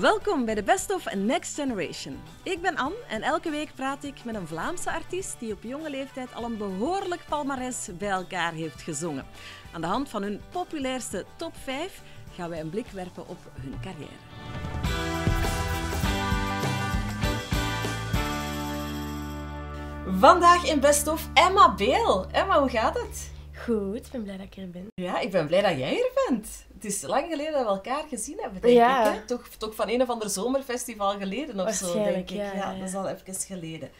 Welkom bij de Best of Next Generation. Ik ben Anne en elke week praat ik met een Vlaamse artiest die op jonge leeftijd al een behoorlijk palmares bij elkaar heeft gezongen. Aan de hand van hun populairste top 5 gaan wij een blik werpen op hun carrière. Vandaag in Best of Emma Beel. Emma, hoe gaat het? Goed, ik ben blij dat ik er ben. Ja, ik ben blij dat jij er bent. Het is lang geleden dat we elkaar gezien hebben, denk Ja. ik. Hè? Toch, toch van een of ander zomerfestival geleden of zo, denk ik. ja, ja, dat is al even geleden.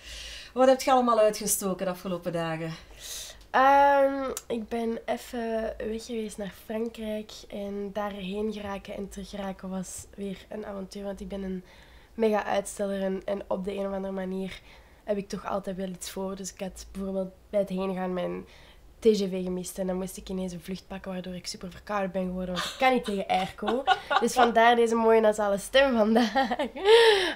Wat heb je allemaal uitgestoken de afgelopen dagen? Ehm, ik ben even weg geweest naar Frankrijk en daarheen geraken en terug geraken was weer een avontuur. Want ik ben een mega uitsteller en, en op de een of andere manier heb ik toch altijd wel iets voor. Dus ik had bijvoorbeeld bij het heen gaan mijn TGV gemist en dan moest ik ineens een vlucht pakken waardoor ik super verkouden ben geworden. Want ik kan niet tegen airco. Dus vandaar deze mooie nasale stem vandaag.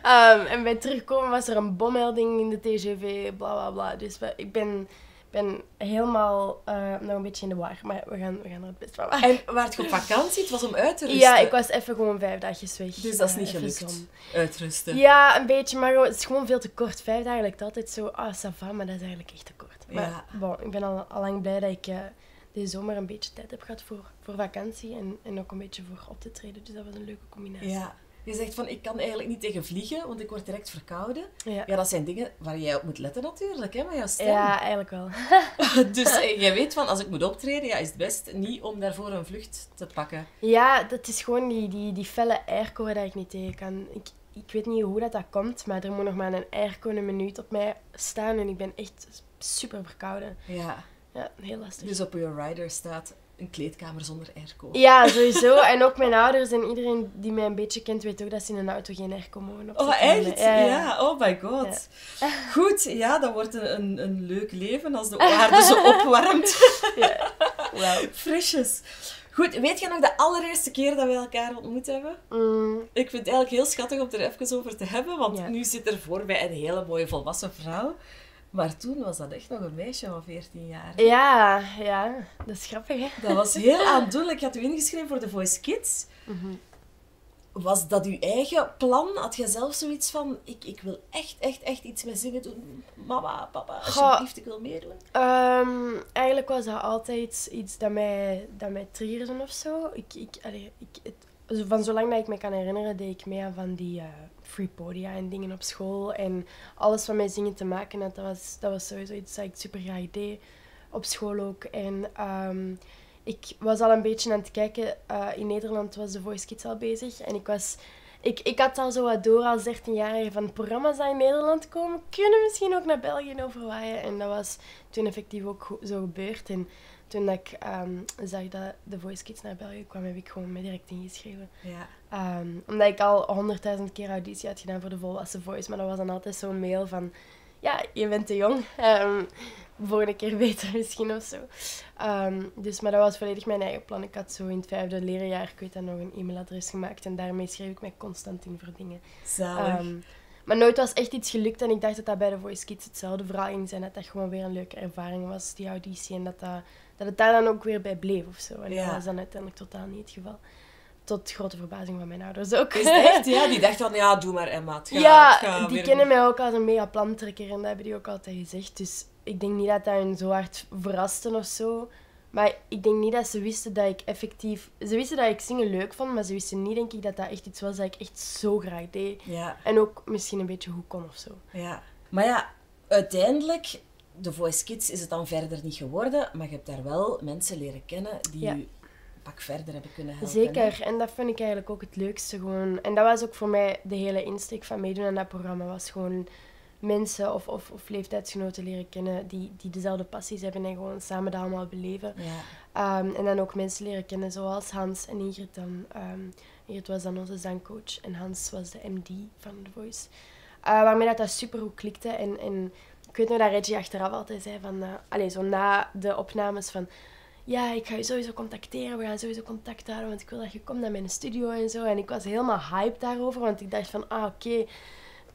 Ehm, en bij terugkomen was er een bommelding in de TGV, bla bla bla. Dus we- ik ben, ben helemaal eh, nog een beetje in de war. Maar we gaan, we gaan er het best van maken. En waar je op vakantie? Het was om uit te rusten. Ja, ik was even gewoon vijf dagjes weg. Dus dat is Eh, niet even gelukt. zon. Uitrusten. Ja, een beetje, maar het is gewoon veel te kort. Vijf dagen lijkt altijd zo, ah, ça va, maar dat is eigenlijk echt te kort. Maar bon, ik ben al, al lang blij dat ik eh, deze zomer een beetje tijd heb gehad voor, voor vakantie en, en ook een beetje voor op te treden. Dus dat was een leuke combinatie. Ja. Je zegt van, ik kan eigenlijk niet tegen vliegen, want ik word direct verkouden. Ja. Ja, dat zijn dingen waar jij op moet letten natuurlijk, hè, met jouw stem. Ja, eigenlijk wel. Dus eh, jij weet van, als ik moet optreden, ja, is het best niet om daarvoor een vlucht te pakken. Ja, dat is gewoon die, die, die felle airco waar ik niet tegen kan. Ik, ik weet niet hoe dat, dat komt, maar er moet nog maar een airco een minuut op mij staan en ik ben echt super verkouden. Ja. Ja, heel lastig. Dus op je rider staat een kleedkamer zonder airco. Ja, sowieso. En ook mijn ouders en iedereen die mij een beetje kent, weet ook dat ze in een auto geen airco mogen Oh, opzetten. echt? Ja, Ja, ja. oh my god. Goed, ja, dat wordt een, een, leuk leven als de aarde zo opwarmt. Ja. Frisjes. Goed, weet je nog de allereerste keer dat we elkaar ontmoet hebben? Mm, Ik vind het eigenlijk heel schattig om het er even over te hebben, want nu zit er voor mij een hele mooie volwassen vrouw. Maar toen was dat echt nog een meisje van 14 jaar. ja, ja, dat is grappig, hè? Dat was heel aandoenlijk. Je had u ingeschreven voor de Voice Kids. Mhm. Was dat uw eigen plan? Had je zelf zoiets van, ik, ik wil echt, echt, echt iets met zingen doen? Mama, papa, alsjeblieft, ik wil meedoen. Ehm, eigenlijk was dat altijd iets dat mij, dat mij triggerde of zo. Ik, ik, allee, ik, het, van zolang dat ik me kan herinneren, deed ik mee aan van die eh, free podia en dingen op school. En alles wat met zingen te maken had, dat was, dat was sowieso iets dat ik super graag deed. Op school ook. En ehm, ik was al een beetje aan het kijken. eh, in Nederland was de Voice Kids al bezig. En ik was... Ik, ik had al zo wat door als 13-jarige van programma's die in Nederland komen. Kunnen misschien ook naar België overwaaien. En dat was toen effectief ook zo gebeurd. En toen ik ehm, zag dat de Voice Kids naar België kwam, heb ik gewoon me direct ingeschreven. Ja. Ehm, omdat ik al honderdduizend keer auditie had gedaan voor de volwassen Voice. Maar dat was dan altijd zo'n mail van... Ja, je bent te jong. Ehm volgende keer beter misschien of zo. Dus, maar dat was volledig mijn eigen plan. Ik had zo in het vijfde leerjaar, ik weet dat nog, een e-mailadres gemaakt. En daarmee schreef ik mij constant in voor dingen. Zalig. Maar nooit was echt iets gelukt en ik dacht dat dat bij de Voice Kids hetzelfde verhaal ging zijn. Dat dat gewoon weer een leuke ervaring was, die auditie. En dat, dat, dat het daar dan ook weer bij bleef of zo. En Ja. dat was dan uiteindelijk totaal niet het geval. Tot grote verbazing van mijn ouders ook. Is echt? Ja, die dacht van, ja, doe maar Emma. Het gaat, ja, het gaat die weer- kennen mij ook als een mega plantrekker en dat hebben die ook altijd gezegd. Dus ik denk niet dat dat hen zo hard verraste of zo. Maar ik denk niet dat ze wisten dat ik effectief... Ze wisten dat ik zingen leuk vond, maar ze wisten niet, denk ik, dat dat echt iets was dat ik echt zo graag deed. Ja, En ook misschien een beetje goed kon of zo. ja. Maar ja, uiteindelijk, de Voice Kids is het dan verder niet geworden, maar je hebt daar wel mensen leren kennen die Ja. je een pak verder hebben kunnen helpen. Zeker, en dat vind ik eigenlijk ook het leukste gewoon. En dat was ook voor mij de hele insteek van meedoen aan dat programma. Was gewoon mensen of, of, of leeftijdsgenoten leren kennen die, die dezelfde passies hebben en gewoon samen dat allemaal beleven. Ja. Ehm, en dan ook mensen leren kennen zoals Hans en Ingrid dan. Ehm, Ingrid was dan onze zangcoach en Hans was de MD van The Voice. Eh, waarmee dat, dat super goed klikte. En, en ik weet nog dat Reggie achteraf altijd zei van... eh allez, zo na de opnames van... Ja, ik ga je sowieso contacteren. We gaan sowieso contact houden, want ik wil dat je komt naar mijn studio en zo. En ik was helemaal hyped daarover, want ik dacht van... Ah, oké,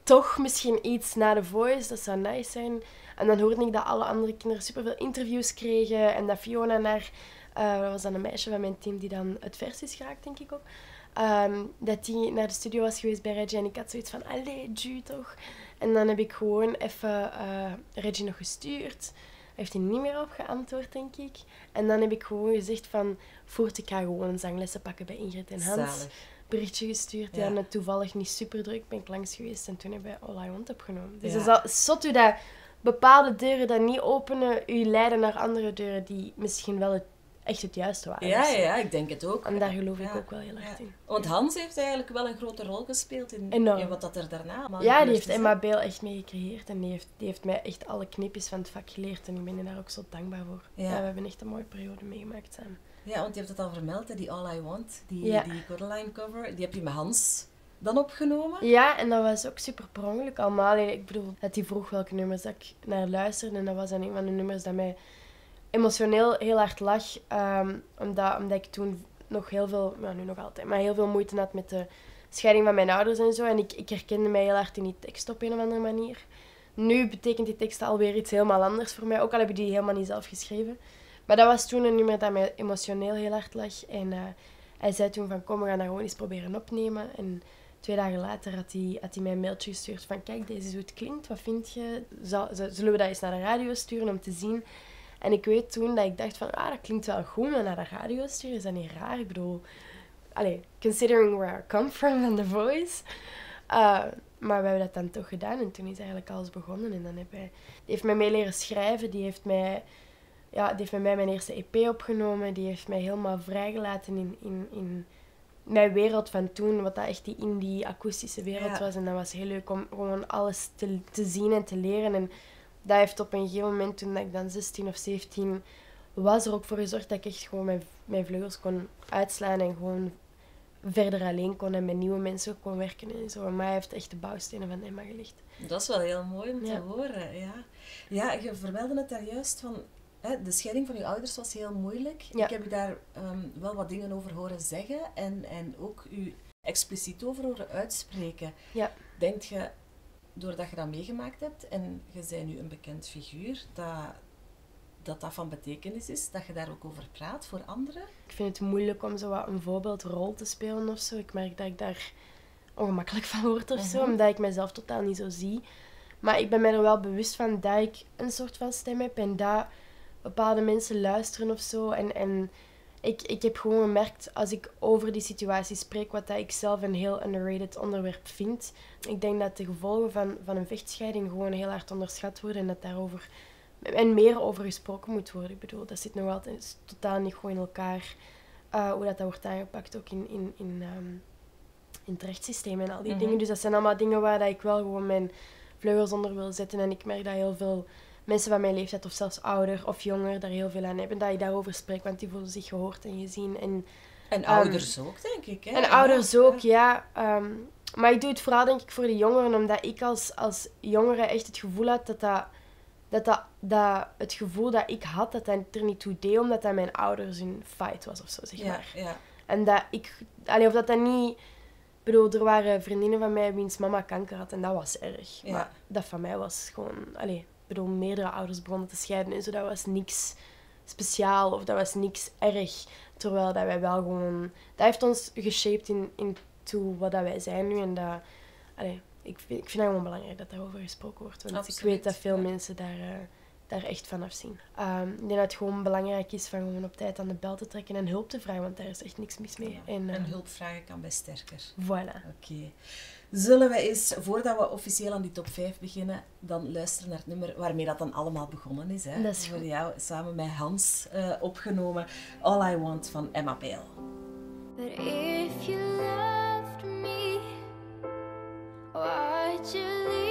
toch misschien iets na The Voice. Dat zou nice zijn. En dan hoorde ik dat alle andere kinderen superveel interviews kregen. En dat Fiona naar... eh dat was dan een meisje van mijn team die dan het vers is geraakt, denk ik ook. Ehm, dat hij naar de studio was geweest bij Reggie en ik had zoiets van, allee, Ju toch? En dan heb ik gewoon even uh, Reggie nog gestuurd. Hij heeft hij niet meer op geantwoord, denk ik. En dan heb ik gewoon gezegd van, voert ik ga gewoon zanglessen pakken bij Ingrid en Hans. Zalig. Berichtje gestuurd. Ja. En toevallig niet super druk ben ik langs geweest en toen hebben we All I Want opgenomen. Dus ja. het is zot u dat bepaalde deuren dat niet openen, u leiden naar andere deuren die misschien wel het echt het juiste waren. Ja, ja, ik denk het ook. En daar geloof ik ook wel heel erg in. Want Hans heeft eigenlijk wel een grote rol gespeeld in, in wat dat er daarna allemaal Ja, die heeft Emma Beel echt mee gecreëerd. En die heeft, die heeft mij echt alle knipjes van het vak geleerd. En ik ben daar ook zo dankbaar voor. Ja. we hebben echt een mooie periode meegemaakt samen. Ja, want je hebt het al vermeld, die All I Want, die, die Coraline cover, die heb je met Hans dan opgenomen? Ja, en dat was ook super per ongeluk allemaal. Ik bedoel, dat hij vroeg welke nummers dat ik naar luisterde. En dat was dan een van de nummers dat mij emotioneel heel hard lag. Um, omdat, omdat ik toen nog heel veel, nou nu nog altijd, maar heel veel moeite had met de scheiding van mijn ouders en zo. En ik, ik herkende mij heel hard in die tekst op een of andere manier. Nu betekent die tekst alweer iets helemaal anders voor mij, ook al heb ik die helemaal niet zelf geschreven. Maar dat was toen een nummer dat mij emotioneel heel hard lag. En uh, hij zei toen van kom, we gaan dat gewoon eens proberen opnemen. En twee dagen later had hij, hij mij een mailtje gestuurd van kijk, deze is hoe het klinkt, wat vind je? zullen we dat eens naar de radio sturen om te zien? En ik weet toen dat ik dacht van, ah, dat klinkt wel goed, maar naar de radio sturen is dat niet raar? Ik bedoel, allee, considering where I come from and The Voice. Uh, maar we hebben dat dan toch gedaan en toen is eigenlijk alles begonnen. En dan heb hij, die heeft mij mee leren schrijven, die heeft mij, ja, die heeft met mij mijn eerste EP opgenomen, die heeft mij helemaal vrijgelaten in, in, in mijn wereld van toen, wat dat echt die indie akoestische wereld was. En dat was heel leuk om gewoon alles te, te zien en te leren. En dat heeft op een gegeven moment, toen ik dan 16 of 17 was, er ook voor gezorgd dat ik echt gewoon mijn, mijn vleugels kon uitslaan en gewoon verder alleen kon en met nieuwe mensen kon werken en zo. Maar hij heeft echt de bouwstenen van Emma gelegd. Dat is wel heel mooi om te horen, ja. Ja, je vermeldde het daar juist van... Hè, de scheiding van je ouders was heel moeilijk. Ik heb je daar ehm, wel wat dingen over horen zeggen en, en ook u expliciet over horen uitspreken. Ja. Denk je doordat je dat meegemaakt hebt en je bent nu een bekend figuur, dat, dat dat van betekenis is, dat je daar ook over praat voor anderen? Ik vind het moeilijk om zo wat een voorbeeldrol te spelen of zo. Ik merk dat ik daar ongemakkelijk van word of zo, mhm. omdat ik mezelf totaal niet zo zie. Maar ik ben mij er wel bewust van dat ik een soort van stem heb en dat bepaalde mensen luisteren of zo. En, en ik, ik heb gewoon gemerkt, als ik over die situatie spreek, wat dat ik zelf een heel underrated onderwerp vind. Ik denk dat de gevolgen van, van een vechtscheiding gewoon heel hard onderschat worden en dat daarover en meer over gesproken moet worden. Ik bedoel, dat zit nog altijd totaal niet gewoon in elkaar. Uh, hoe dat, dat wordt aangepakt, ook in, in, in, um, in het rechtssysteem en al die mhm. dingen. Dus dat zijn allemaal dingen waar dat ik wel gewoon mijn vleugels onder wil zetten. En ik merk dat heel veel mensen van mijn leeftijd of zelfs ouder of jonger daar heel veel aan hebben. Dat je daarover spreekt, want die voelen zich gehoord en gezien. En, en ehm, ouders ook, denk ik. Hè? En ouders ook, ja. Ehm, maar ik doe het vooral, denk ik, voor de jongeren, omdat ik als, als jongere echt het gevoel had dat dat... Dat, dat, dat het gevoel dat ik had, dat dat er niet toe deed, omdat dat mijn ouders een fight was of zo, zeg maar. Ja. En dat ik... Allee, of dat dat niet... Bedoel, er waren vriendinnen van mij wiens mama kanker had en dat was erg. Ja. Maar dat van mij was gewoon... Allee, bedoel, meerdere ouders begonnen te scheiden en zo. Dat was niks speciaal of dat was niks erg. Terwijl dat wij wel gewoon... Dat heeft ons geshaped in, in to wat dat wij zijn nu. En dat... Allee, ik, vind, ik vind het gewoon belangrijk dat daarover gesproken wordt. Want ik weet dat veel mensen daar, uh, daar echt van afzien. Um, ik denk dat het gewoon belangrijk is van gewoon op tijd aan de bel te trekken en hulp te vragen, want daar is echt niks mis mee. En, en, hulp vragen kan best sterker. Voilà. Oké. Zullen we eens, voordat we officieel aan die top 5 beginnen, dan luisteren naar het nummer waarmee dat dan allemaal begonnen is. Hè? Dat is Voor jou samen met Hans uh, opgenomen. All I Want van Emma Bale. But if you loved me, why'd you leave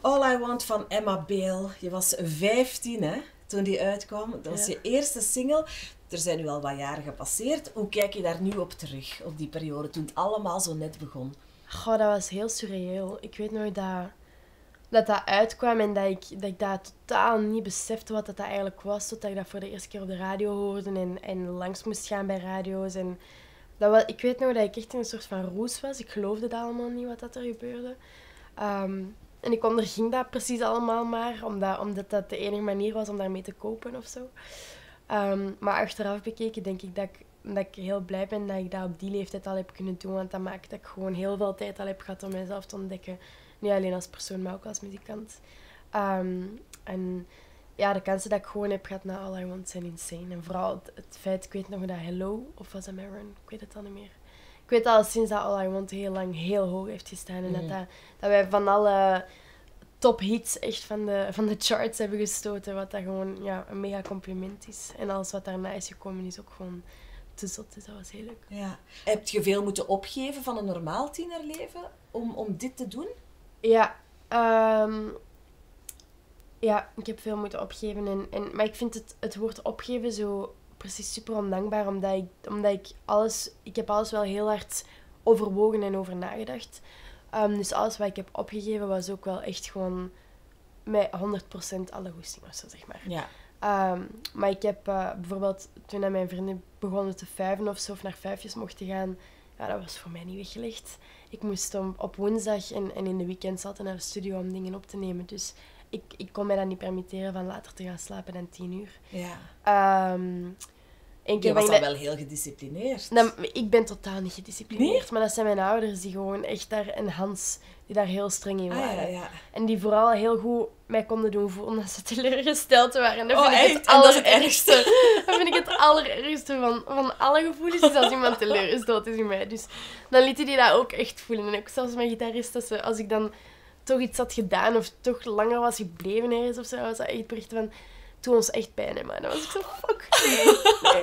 All I Want van Emma Bale. Je was 15 hè, toen die uitkwam. Dat was je eerste single. Er zijn nu al wat jaren gepasseerd. Hoe kijk je daar nu op terug, op die periode, toen het allemaal zo net begon? Goh, dat was heel surreëel. Ik weet nog dat dat dat uitkwam en dat ik, dat ik dat totaal niet besefte wat dat eigenlijk was, totdat ik dat voor de eerste keer op de radio hoorde en, en langs moest gaan bij radio's. En dat was, ik weet nog dat ik echt in een soort van roes was. Ik geloofde dat allemaal niet, wat dat er gebeurde. Ehm, en ik onderging dat precies allemaal maar, omdat, omdat dat de enige manier was om daarmee te kopen of zo. Ehm, maar achteraf bekeken denk ik dat, ik dat ik heel blij ben dat ik dat op die leeftijd al heb kunnen doen. Want dat maakt dat ik gewoon heel veel tijd al heb gehad om mezelf te ontdekken. Niet alleen als persoon, maar ook als muzikant. Ehm, en ja, de kansen dat ik gewoon heb gehad naar All I Want zijn insane. En vooral het, feit, ik weet nog dat Hello, of was dat Maron? Ik weet het al niet meer. Ik weet al sinds dat All I Want heel lang heel hoog heeft gestaan. En dat, mhm. dat, dat wij van alle top hits echt van de, van de charts hebben gestoten. Wat dat gewoon ja, een mega compliment is. En alles wat daarna is gekomen is ook gewoon te zot. Dus dat was heel leuk. Ja. Heb je veel moeten opgeven van een normaal tienerleven om, om dit te doen? Ja, um, ja, ik heb veel moeten opgeven. En, en, maar ik vind het, het woord opgeven zo precies super ondankbaar, omdat ik, omdat ik alles... Ik heb alles wel heel hard overwogen en over nagedacht. Um, dus alles wat ik heb opgegeven was ook wel echt gewoon met 100% alle goesting of zo, zeg maar. Ja. Um, maar ik heb uh, bijvoorbeeld, toen mijn vrienden begonnen te vijven of zo, of naar vijfjes mochten gaan, ja, dat was voor mij niet weggelegd. Ik moest om, op woensdag en, en in de weekend altijd naar de studio om dingen op te nemen. Dus ik, ik kon mij dat niet permitteren van later te gaan slapen dan tien uur. Ja. Um, keer je was dan wel heel gedisciplineerd. Nou, ik ben totaal niet gedisciplineerd, maar dat zijn mijn ouders die gewoon echt daar, en Hans, die daar heel streng in ah, waren. ja, ja. En die vooral heel goed mij konden doen voelen dat ze teleurgesteld waren. Dat oh, vind ik het allerergste. dat vind ik het allerergste van, van alle gevoelens, is als iemand teleurgesteld is in mij. Dus dan lieten die dat ook echt voelen. En ook zelfs mijn gitarist, als ik dan toch iets had gedaan of toch langer was gebleven ergens of zo, was dat echt bericht van doe ons echt pijn, hè, man. Dan was ik zo, fuck, nee.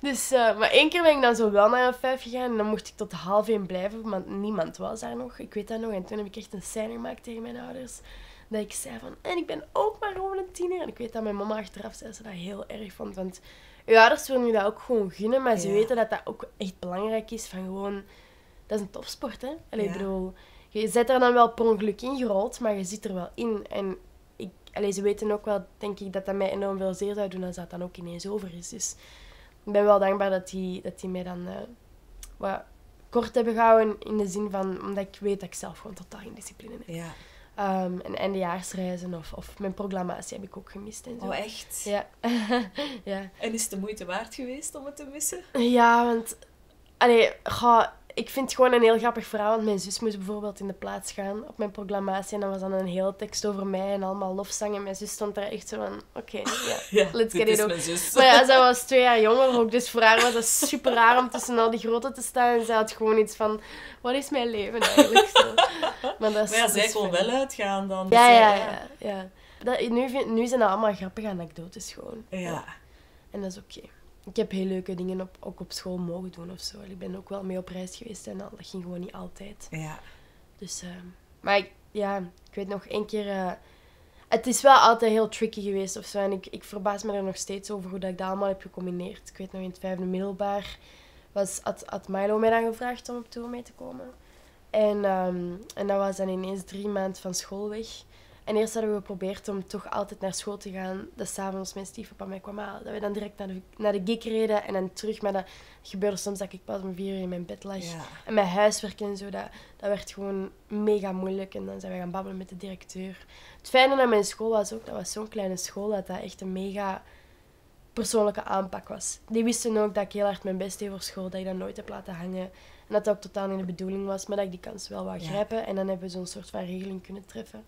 Dus, uh, maar één keer ben ik dan zo wel naar een vijf gegaan en dan mocht ik tot half één blijven, want niemand was daar nog. Ik weet dat nog. En toen heb ik echt een scène gemaakt tegen mijn ouders. Dat ik zei van, en ik ben ook maar gewoon een tiener. En ik weet dat mijn mama achteraf zei ze dat heel erg vond, want je ouders willen je dat ook gewoon gunnen, maar ze weten dat dat ook echt belangrijk is van gewoon... Dat is een topsport, hè? Allee, ja. ik bedoel, je zit er dan wel per ongeluk in gerold, maar je zit er wel in. En Allee, ze weten ook wel, denk ik, dat dat mij enorm veel zeer zou doen als dat dan ook ineens over is. Dus ik ben wel dankbaar dat die, dat die mij dan uh, wat kort hebben gehouden. In de zin van, omdat ik weet dat ik zelf gewoon totaal geen discipline heb. Ja. Um, en eindejaarsreizen of, of mijn proclamatie heb ik ook gemist. En zo. Oh, echt? Ja. ja. En is het de moeite waard geweest om het te missen? Ja, want... Allee, ga, ik vind het gewoon een heel grappig verhaal. Want mijn zus moest bijvoorbeeld in de plaats gaan op mijn proclamatie. En dat was dan een hele tekst over mij en allemaal lofzangen. Mijn zus stond daar echt zo van, oké, ja, let's get it zus. Maar ja, zij was twee jaar jonger ook. Dus voor haar was het super raar om tussen al die grote te staan. En zij had gewoon iets van, wat is mijn leven eigenlijk? Zo. Maar, dat is, maar ja, zij kon wel uitgaan dan. Ja, ja, ja. ja. Dat, nu, vind, nu zijn dat allemaal grappige anekdotes gewoon. Ja. En dat is oké ik heb heel leuke dingen op, ook op school mogen doen of zo. Ik ben ook wel mee op reis geweest en dat ging gewoon niet altijd. Ja. Dus, uh, maar ik, ja, ik weet nog één keer. Uh, het is wel altijd heel tricky geweest of zo. En ik, ik verbaas me er nog steeds over hoe dat ik dat allemaal heb gecombineerd. Ik weet nog in het vijfde middelbaar was, had, had Milo mij dan gevraagd om op tour mee te komen. En, um, en dat was dan ineens drie maanden van school weg. En eerst hadden we geprobeerd om toch altijd naar school te gaan. Dat s'avonds mijn stiefpapa mij kwam halen. Dat we dan direct naar de, naar de gig reden en dan terug. Maar dat gebeurde soms dat ik pas om vier uur in mijn bed lag. En mijn huiswerk en zo, dat, dat werd gewoon mega moeilijk. En dan zijn we gaan babbelen met de directeur. Het fijne aan mijn school was ook, dat was zo'n kleine school, dat dat echt een mega persoonlijke aanpak was. Die wisten ook dat ik heel hard mijn best deed voor school, dat ik dat nooit heb laten hangen. En dat dat ook totaal niet de bedoeling was, maar dat ik die kans wel wou grijpen. En dan hebben we zo'n soort van regeling kunnen treffen.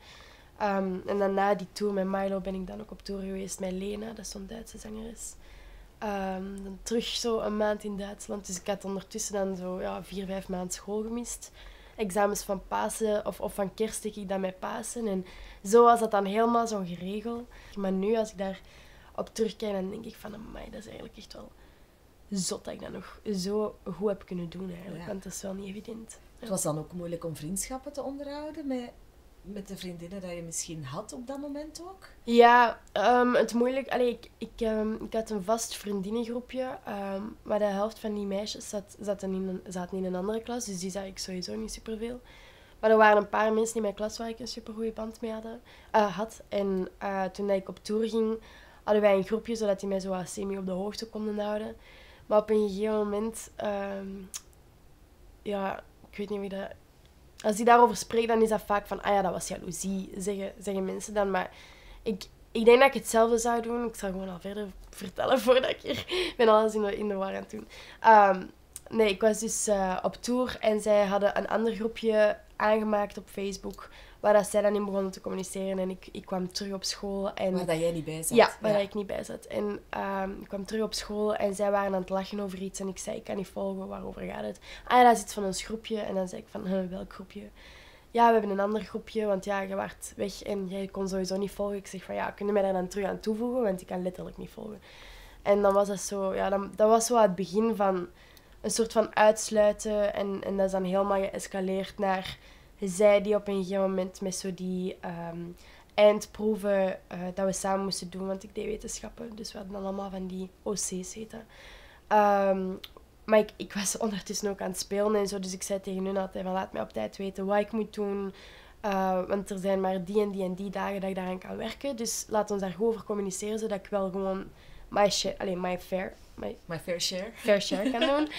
Um, en dan na die tour met Milo ben ik dan ook op tour geweest met Lena, dat is zo'n Duitse zangeres. Um, dan terug zo een maand in Duitsland. Dus ik had ondertussen dan zo ja, vier, vijf maanden school gemist. Examens van Pasen of, of van kerst ik dan met Pasen. En zo was dat dan helemaal zo geregeld. Maar nu, als ik daar op terugkijk, dan denk ik van, amai, dat is eigenlijk echt wel zot dat ik dat nog zo goed heb kunnen doen eigenlijk. Want dat is wel niet evident. Het was dan ook moeilijk om vriendschappen te onderhouden met met de vriendinnen dat je misschien had op dat moment ook? Ja, um, het moeilijk... Allee, ik, ik, um, ik had een vast vriendinnengroepje, um, maar de helft van die meisjes zat, in een, zaten in een andere klas, dus die zag ik sowieso niet superveel. Maar er waren een paar mensen in mijn klas waar ik een supergoeie band mee hadden, eh, had. En uh, toen dat ik op tour ging, hadden wij een groepje, zodat die mij zo semi op de hoogte konden houden. Maar op een gegeven moment... ehm, ja, ik weet niet wie dat... Als die daarover spreekt, dan is dat vaak van... Ah ja, dat was jaloezie, zeggen, zeggen mensen dan. Maar ik, ik denk dat ik hetzelfde zou doen. Ik zal gewoon al verder vertellen voordat ik hier... Ben alles in de, in de war aan het doen. Ehm, nee, ik was dus eh, op tour en zij hadden een ander groepje aangemaakt op Facebook waar dat zij dan in begonnen te communiceren. En ik, ik kwam terug op school. En, Waar dat jij niet bij zat. Ja, waar ik niet bij zat. En ehm, ik kwam terug op school en zij waren aan het lachen over iets. En ik zei, ik kan niet volgen, waarover gaat het? Ah ja, dat is iets van ons groepje. En dan zei ik van, huh, welk groepje? Ja, we hebben een ander groepje, want ja, je werd weg en jij kon sowieso niet volgen. Ik zeg van, ja, kun je mij daar dan terug aan toevoegen? Want ik kan letterlijk niet volgen. En dan was dat zo, ja, dan, dat was zo het begin van een soort van uitsluiten. En, en dat is dan helemaal geëscaleerd naar zij die op een gegeven moment met zo die ehm, eindproeven eh, dat we samen moesten doen, want ik deed wetenschappen, dus we hadden allemaal van die OC's heten. Ehm, maar ik, ik was ondertussen ook aan het spelen en zo, dus ik zei tegen hun altijd van laat mij op tijd weten wat ik moet doen. Uh, want er zijn maar die en die en die dagen dat ik daaraan kan werken. Dus laat ons daar goed over communiceren, zodat ik wel gewoon my, share, alleen my fair, my, My fair share. fair share kan doen.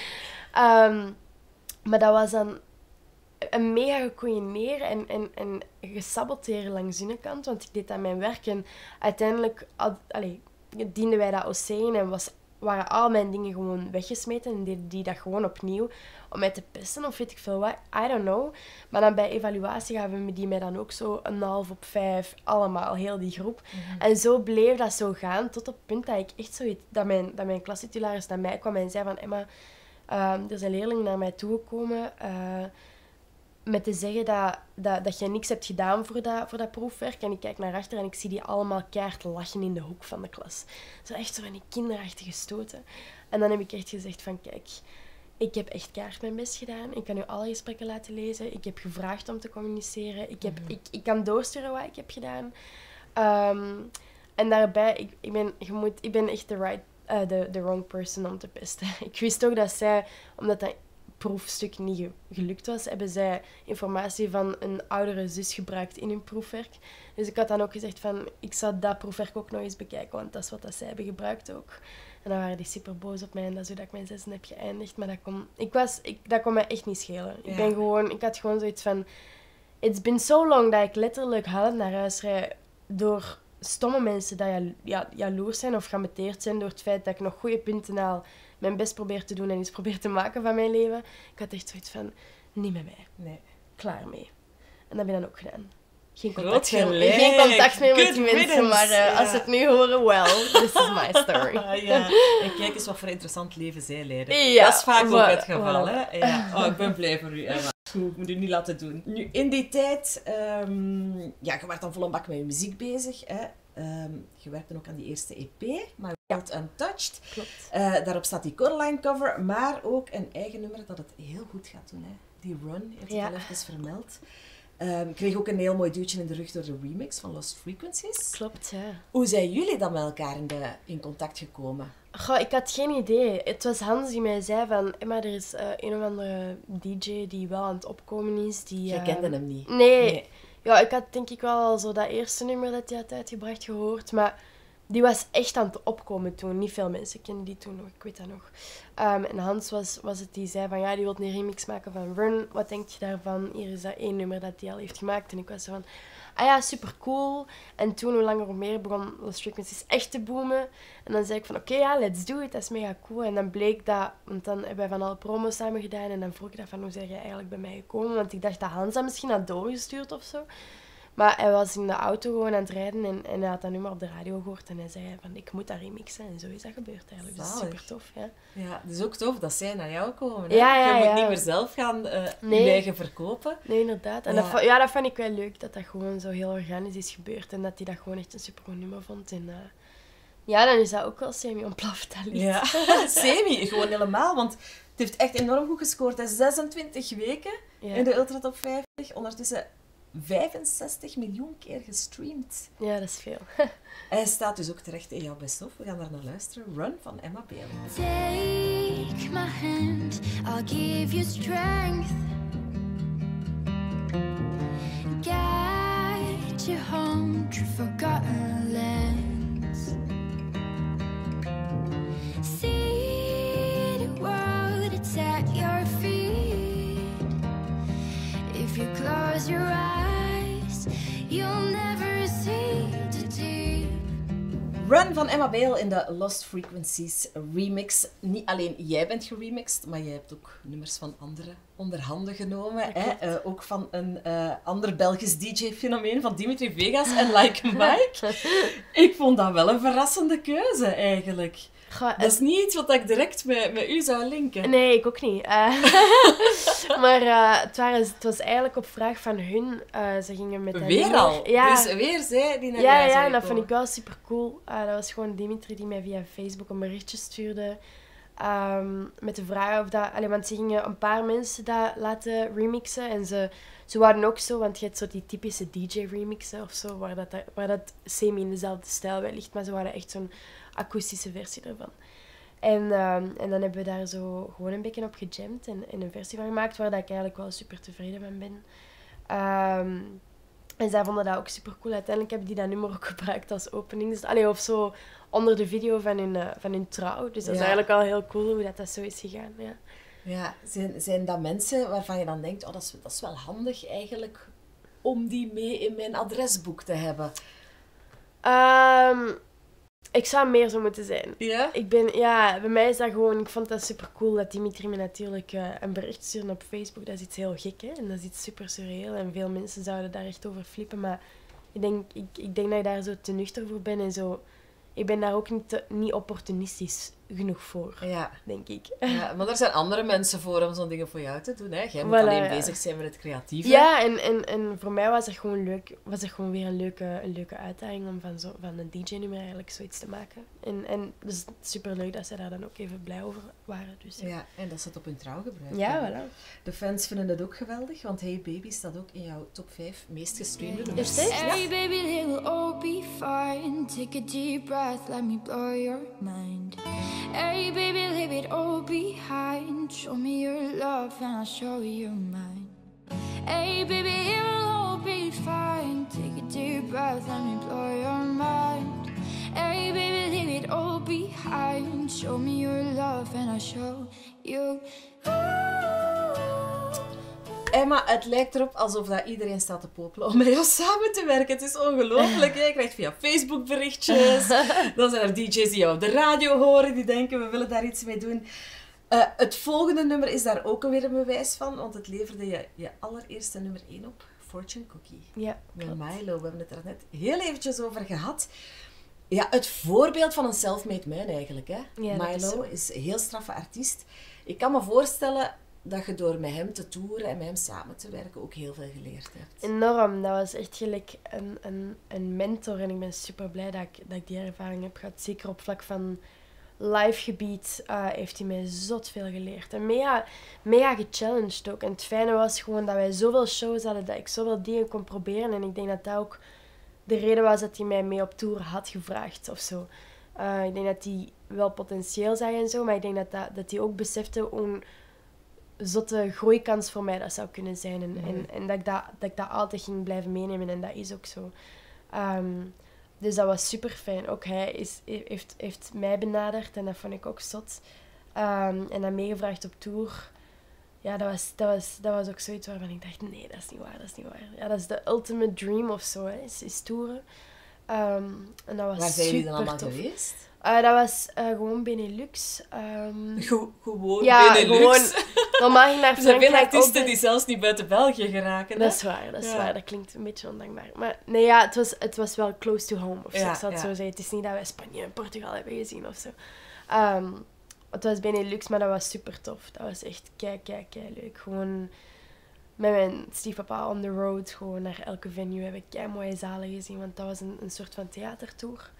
Ehm, maar dat was dan een mega gecoördineerd en, en, en gesaboteerd langs hun kant. Want ik deed aan mijn werk en uiteindelijk allee, dienden wij dat OC in en was, waren al mijn dingen gewoon weggesmeten en deden die dat gewoon opnieuw om mij te pesten of weet ik veel wat. I don't know. Maar dan bij evaluatie gaven we die mij dan ook zo een half op vijf, allemaal, heel die groep. En zo bleef dat zo gaan tot op het punt dat ik echt zoiets, dat mijn, dat mijn klastitularis naar mij kwam en zei van Emma, ehm, er zijn leerlingen naar mij toegekomen. eh met te zeggen dat, dat, dat je niks hebt gedaan voor dat, voor dat proefwerk. En ik kijk naar achter en ik zie die allemaal keihard lachen in de hoek van de klas. Zo echt zo van die kinderachtige stoten. En dan heb ik echt gezegd van, kijk, ik heb echt keihard mijn best gedaan. Ik kan u alle gesprekken laten lezen. Ik heb gevraagd om te communiceren. Ik, heb, ik, ik kan doorsturen wat ik heb gedaan. Ehm, en daarbij, ik, ik, ben, je moet, ik ben echt de right, eh, de wrong person om te pesten. Ik wist ook dat zij, omdat dat proefstuk niet ge- gelukt was, hebben zij informatie van een oudere zus gebruikt in hun proefwerk. Dus ik had dan ook gezegd van, ik zou dat proefwerk ook nog eens bekijken, want dat is wat dat zij hebben gebruikt ook. En dan waren die super boos op mij en dat is hoe dat ik mijn zessen heb geëindigd. Maar dat kon, ik was, ik, dat kon mij echt niet schelen. Ik ben gewoon, ik had gewoon zoiets van, it's been so long dat ik letterlijk huilend naar huis rijd door stomme mensen ja, jaloers zijn of geameteerd zijn door het feit dat ik nog goede punten haal, mijn best probeer te doen en iets probeer te maken van mijn leven. Ik had echt zoiets van, niet met mij, Nee. klaar mee. En dat heb ik dan ook gedaan. Geen Groot contact, meer, geen contact meer met die mensen, riddance, maar eh, als ze het nu horen, well, this is my story. Ah, ja. En kijk eens wat voor interessant leven zij leiden. Ja, dat is vaak ook het geval, voilà. hè? Ja. Oh, ik ben blij voor u, Emma. Goed, ik moet u niet laten doen. Nu, in die tijd, ehm, ja, je werd dan vol een bak met je muziek bezig. Hè? Ehm, je werkte ook aan die eerste EP, My World Untouched. Klopt. Eh, daarop staat die Coraline cover, maar ook een eigen nummer dat het heel goed gaat doen. Hè? Die Run, heeft het Ja. al even vermeld. Ehm kreeg ook een heel mooi duwtje in de rug door de remix van Lost Frequencies. Klopt, ja. Hoe zijn jullie dan met elkaar in, de, in contact gekomen? Goh, ik had geen idee. Het was Hans die mij zei van... Emma, er is eh, een of andere DJ die wel aan het opkomen is. Die, Jij eh, kende hem niet. Nee. Ja, ik had denk ik wel al zo dat eerste nummer dat hij had uitgebracht gehoord. Maar die was echt aan het opkomen toen. Niet veel mensen kenden die toen nog. Ik weet dat nog. Ehm, en Hans was, was het die zei van... Ja, die wil een remix maken van Run. Wat denk je daarvan? Hier is dat één nummer dat hij al heeft gemaakt. En ik was zo van... Ah ja, super cool. En toen, hoe langer hoe meer, begon Lost Frequencies echt te boomen. En dan zei ik van, oké, ja, let's do it. Dat is mega cool. En dan bleek dat... Want dan hebben wij van alle promos samen gedaan. En dan vroeg ik dat van, hoe zeg jij eigenlijk bij mij gekomen? Want ik dacht dat Hans dat misschien had doorgestuurd of zo. Maar hij was in de auto gewoon aan het rijden. En, en hij had dat nummer op de radio gehoord. En hij zei van, ik moet dat remixen. En zo is dat gebeurd eigenlijk. Dus super tof, ja. Ja, is ook tof dat zij naar jou komen. Hè? Ja, ja, je moet niet meer zelf gaan Nee. je eigen verkopen. Nee, inderdaad. En Ja. Dat, vo- ja, dat vond ik wel leuk. Dat dat gewoon zo heel organisch is gebeurd. En dat hij dat gewoon echt een supergoed nummer vond. En eh, ja, dan is dat ook wel semi-ontploft, dat lied. Ja, semi, gewoon helemaal. Want het heeft echt enorm goed gescoord. Hè. 26 weken in de Ultra Top 50. Ondertussen 65 miljoen keer gestreamd. Ja, dat is veel. Hij staat dus ook terecht in jouw best of. We gaan daar naar luisteren. Run van Emma Peel. Take my hand, I'll give you strength. hundred forgotten lands. See the world, it's at your feet. If you close your eyes, Run van Emma Bale in de Lost Frequencies remix. Niet alleen jij bent geremixed, maar jij hebt ook nummers van anderen onder handen genomen. Hè? Eh, ook van een eh, ander Belgisch DJ-fenomeen, van Dimitri Vegas en Like Mike. Ik vond dat wel een verrassende keuze, eigenlijk. Goh, Dat is niet iets wat ik direct met, met u zou linken. Nee, ik ook niet. Eh, maar eh, het, waren, het was eigenlijk op vraag van hun. eh, ze gingen met dat Weer nummer- al. Ja, Dus weer zij die naar ja, mij ja en dat vond ik wel super cool. dat was gewoon Dimitri die mij via Facebook een berichtje stuurde. ehm, met de vraag of dat... Allee, want ze gingen een paar mensen dat laten remixen. En ze, ze waren ook zo, want je hebt zo die typische DJ-remixen of zo, waar dat, waar dat semi in dezelfde stijl wel ligt. Maar ze waren echt zo'n akoestische versie ervan. En, ehm, en dan hebben we daar zo gewoon een beetje op gejamd en, en een versie van gemaakt waar dat ik eigenlijk wel super tevreden van ben. Ehm, en zij vonden dat ook super cool. Uiteindelijk hebben die dat nummer ook gebruikt als openings... Allee, of zo onder de video van hun, eh, van hun trouw. Dus dat is eigenlijk wel heel cool hoe dat, dat zo is gegaan. Ja. Ja, zijn, zijn dat mensen waarvan je dan denkt, oh, dat, is, dat is wel handig eigenlijk om die mee in mijn adresboek te hebben? Ehm, ik zou meer zo moeten zijn. Ja? Ik ben, ja, bij mij is dat gewoon, ik vond dat super cool dat Dimitri me natuurlijk eh, een bericht stuurde op Facebook. Dat is iets heel gek, hè? En dat is iets super surreal. En veel mensen zouden daar echt over flippen. Maar ik denk, ik, ik denk dat ik daar zo te nuchter voor ben en zo. Ik ben daar ook niet, te- niet opportunistisch genoeg voor, Ja, denk ik. ja, maar er zijn andere mensen voor om zo'n dingen voor jou te doen. Hè? Jij moet Voilà, alleen ja. bezig zijn met het creatieve. Ja, en, en, en voor mij was het gewoon leuk, was het gewoon weer een leuke, een leuke uitdaging om van, zo, van een DJ-nummer eigenlijk zoiets te maken. En, en dus super leuk dat zij daar dan ook even blij over waren. Dus, ja, Ja, en dat ze het op hun trouw gebruiken. ja voilà. De fans vinden het ook geweldig, want Hey Baby staat ook in jouw top 5 meest gestreamde nummers. Hey, baby, will all be fine. Take a deep breath, let me blow your mind. Hey, baby, leave it all behind. Show me your love, and I'll show you mine. Hey, baby, it will all be fine. Take a deep breath, let me blow your mind. Hey, baby, leave it all behind. Show me your love, and I'll show you. Emma, het lijkt erop alsof dat iedereen staat te popelen om met jou samen te werken. Het is ongelooflijk. Je krijgt via Facebook berichtjes. Dan zijn er DJ's die jou op de radio horen, die denken we willen daar iets mee doen. Eh, het volgende nummer is daar ook weer een bewijs van, want het leverde je je allereerste nummer 1 op. Fortune Cookie. Ja, Met. Milo, we hebben het er net heel eventjes over gehad. Ja, het voorbeeld van een self-made man eigenlijk. Hè? Ja, is Milo zo. is, een heel straffe artiest. Ik kan me voorstellen dat je door met hem te toeren en met hem samen te werken ook heel veel geleerd hebt. Enorm. Dat was echt gelijk een, een, een mentor. En ik ben super blij dat ik, dat ik die ervaring heb gehad. Zeker op vlak van live gebied eh, heeft hij mij zot veel geleerd. En mega, mega gechallenged ook. En het fijne was gewoon dat wij zoveel shows hadden, dat ik zoveel dingen kon proberen. En ik denk dat dat ook de reden was dat hij mij mee op tour had gevraagd of zo. Eh, ik denk dat hij wel potentieel zag en zo, maar ik denk dat, dat, dat hij ook besefte zotte groeikans voor mij dat zou kunnen zijn. En, en, en dat, ik dat, dat ik dat altijd ging blijven meenemen en dat is ook zo. Ehm, dus dat was super fijn. Ook hij is, heeft, heeft mij benaderd en dat vond ik ook zot. Ehm, en dan meegevraagd op tour. Ja, dat was, dat, was, dat was ook zoiets waarvan ik dacht, nee, dat is niet waar, dat is niet waar. Ja, dat is de ultimate dream of zo, hè, is, is toeren. Ehm, en dat was Waar zijn jullie dan allemaal tof. geweest? Eh, dat was eh, gewoon Benelux. Go- gewoon ja, Benelux. gewoon. Normaal ging naar Er zijn veel Frankrijk artiesten die zelfs niet buiten België geraken. hè? Dat is waar, dat is Ja. waar. Dat klinkt een beetje ondankbaar. Maar nee, ja, het was, het was wel close to home. Of zo, Ja, ik zal het zo zeggen. Het is niet dat wij Spanje en Portugal hebben gezien of zo. Ehm, het was Benelux, maar dat was super tof. Dat was echt kei, kei, kei leuk. Gewoon met mijn stiefpapa on the road. Gewoon naar elke venue heb ik kei mooie zalen gezien. Want dat was een, een soort van theatertour.